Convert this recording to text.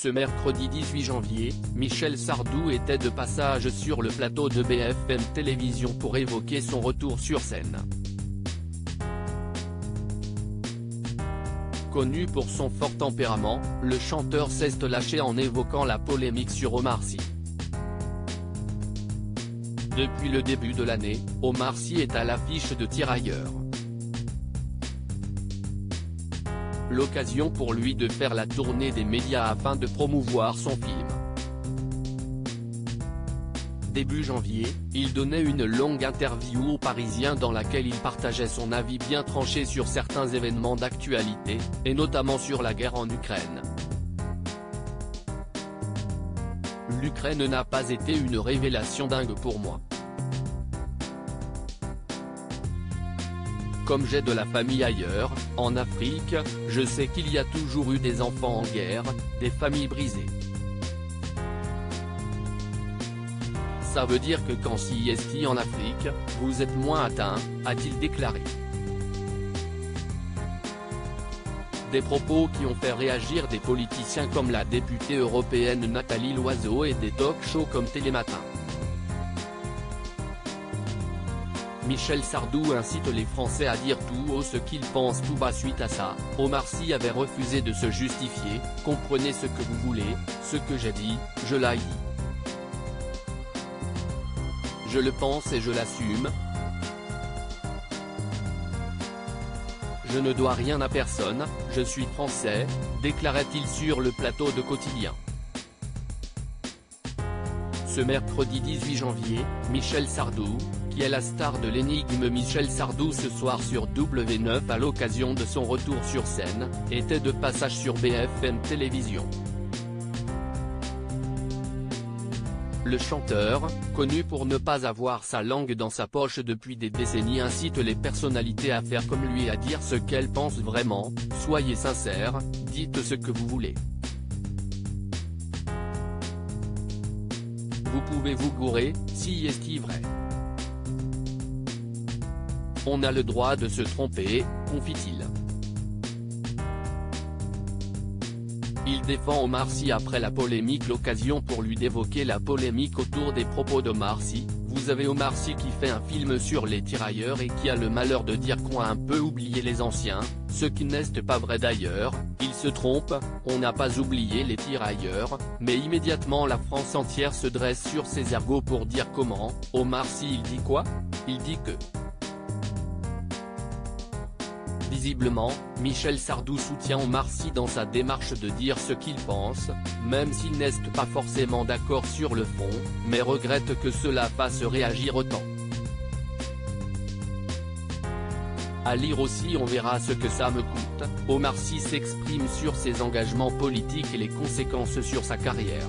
Ce mercredi 18 janvier, Michel Sardou était de passage sur le plateau de BFM Télévision pour évoquer son retour sur scène. Connu pour son fort tempérament, le chanteur s'est lâché en évoquant la polémique sur Omar Sy. Depuis le début de l'année, Omar Sy est à l'affiche de Tirailleurs. L'occasion pour lui de faire la tournée des médias afin de promouvoir son film. Début janvier, il donnait une longue interview aux Parisiens dans laquelle il partageait son avis bien tranché sur certains événements d'actualité, et notamment sur la guerre en Ukraine. L'Ukraine n'a pas été une révélation dingue pour moi. Comme j'ai de la famille ailleurs, en Afrique, je sais qu'il y a toujours eu des enfants en guerre, des familles brisées. Ça veut dire que quand CIST en Afrique, vous êtes moins atteint, a-t-il déclaré. Des propos qui ont fait réagir des politiciens comme la députée européenne Nathalie Loiseau et des talk shows comme Télématin. Michel Sardou incite les Français à dire tout haut ce qu'ils pensent tout bas suite à ça, Omar Sy avait refusé de se justifier, comprenez ce que vous voulez, ce que j'ai dit, je l'ai dit. Je le pense et je l'assume. Je ne dois rien à personne, je suis français, déclarait-il sur le plateau de Quotidien. Ce mercredi 18 janvier, Michel Sardou, est la star de l'énigme Michel Sardou ce soir sur W9 à l'occasion de son retour sur scène, était de passage sur BFM Télévision. Le chanteur, connu pour ne pas avoir sa langue dans sa poche depuis des décennies incite les personnalités à faire comme lui à dire ce qu'elles pensent vraiment, soyez sincères, dites ce que vous voulez. Vous pouvez vous gourer, si est vrai. On a le droit de se tromper, confie-t-il. Il défend Omar Sy après la polémique l'occasion pour lui d'évoquer la polémique autour des propos d'Omar Sy, vous avez Omar Sy qui fait un film sur les tirailleurs et qui a le malheur de dire qu'on a un peu oublié les anciens, ce qui n'est pas vrai d'ailleurs, il se trompe, on n'a pas oublié les tirailleurs, mais immédiatement la France entière se dresse sur ses ergots pour dire comment, Omar Sy il dit quoi? Il dit que Visiblement, Michel Sardou soutient Omar Sy dans sa démarche de dire ce qu'il pense, même s'il n'est pas forcément d'accord sur le fond, mais regrette que cela fasse réagir autant. À lire aussi on verra ce que ça me coûte, Omar Sy s'exprime sur ses engagements politiques et les conséquences sur sa carrière.